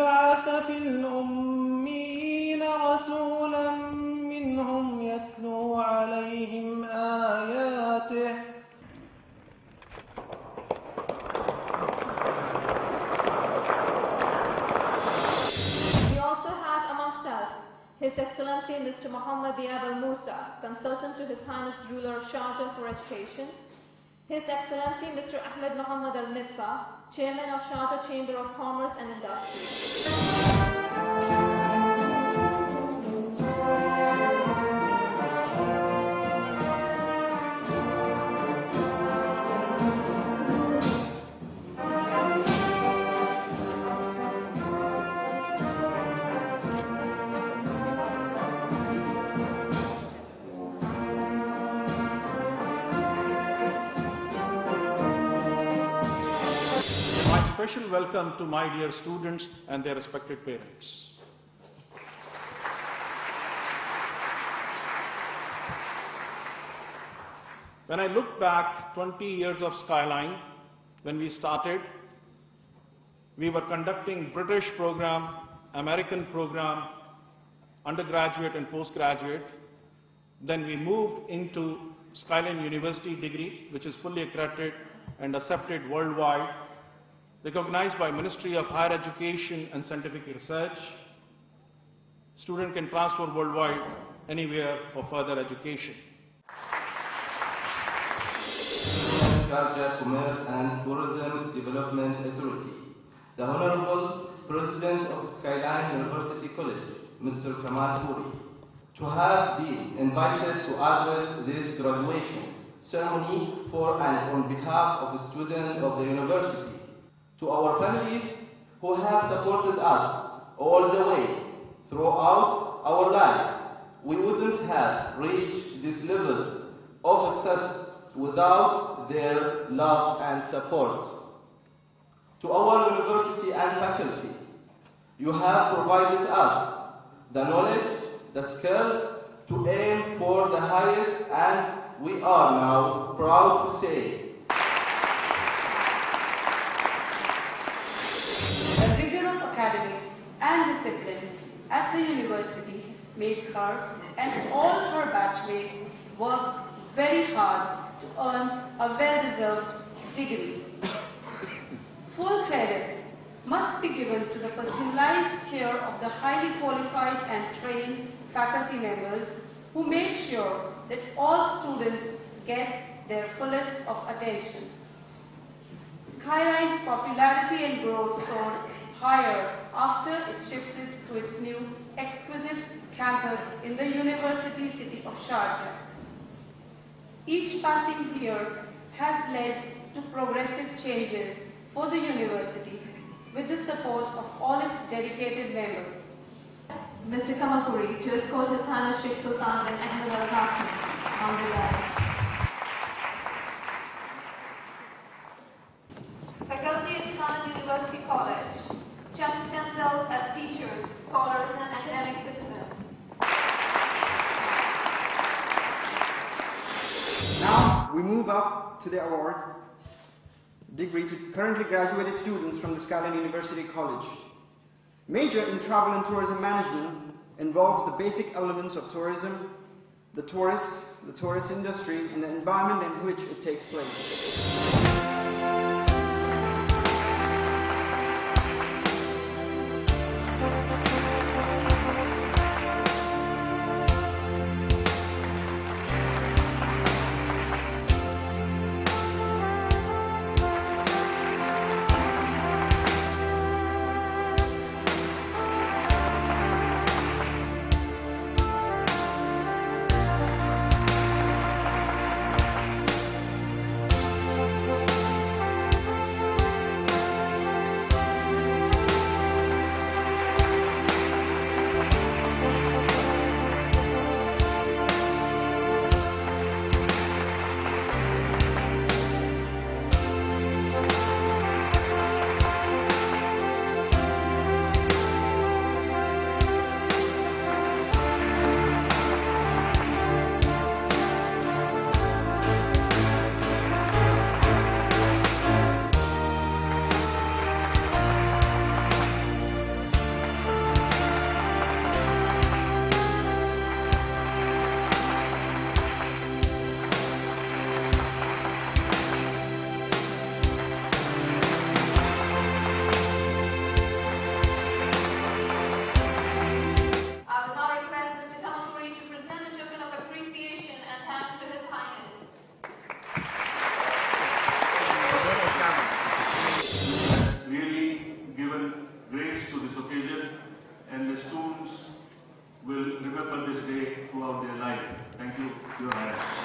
بعث في الأمين رسولا منهم يتلو عليهم آياته We also have amongst us His Excellency Mr. Muhammad Diab Al Musa, consultant to His Highness Ruler of Sharjah for Education, His Excellency Mr. Ahmed Muhammad Al Midfa, Chairman of Sharjah Chamber of Commerce and Industry. Special welcome to my dear students and their respected parents. When I look back 20 years of Skyline, when we started, we were conducting British program, American program, undergraduate and postgraduate. Then we moved into Skyline University degree, which is fully accredited and accepted worldwide, recognized by Ministry of Higher Education and Scientific Research. Student can transfer worldwide anywhere for further education. Sharjah Commerce and Tourism Development Authority. The Honorable President of Skyline University College, Mr. Kamal Puri, to have been invited to address this graduation ceremony for and on behalf of the students of the university. To our families who have supported us all the way throughout our lives, we wouldn't have reached this level of success without their love and support. To our university and faculty, you have provided us the knowledge, the skills to aim for the highest, and we are now proud to say academics and discipline at the university made her and all her batchmates work very hard to earn a well-deserved degree. Full credit must be given to the personalized care of the highly qualified and trained faculty members who make sure that all students get their fullest of attention. Skyline's popularity and growth soared higher after it shifted to its new exquisite campus in the university city of Sharjah. Each passing year has led to progressive changes for the university with the support of all its dedicated members. Mr. Kamal Puri to escort His Highness Sheikh Sultan bin Ahmed Al on the dais. Faculty at Salem University College scholars, and academic citizens. Now we move up to the award degree to currently graduated students from the Skyline University College. Major in travel and tourism management involves the basic elements of tourism, the tourist, the tourist industry, and the environment in which it takes place. This day throughout their life. Thank you, Your Highness.